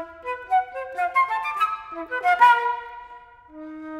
Thank you.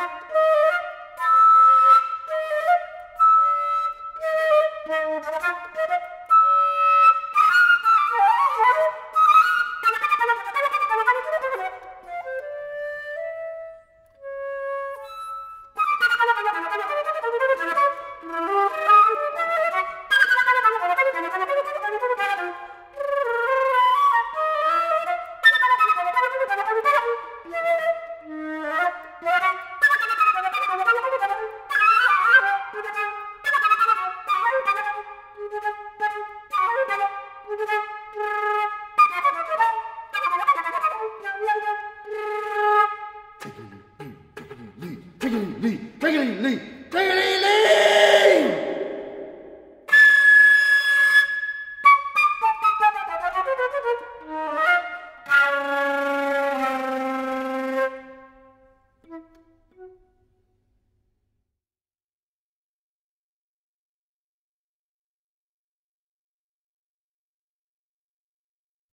Thank you. Triggering Lee, Triggering Lee, Triggering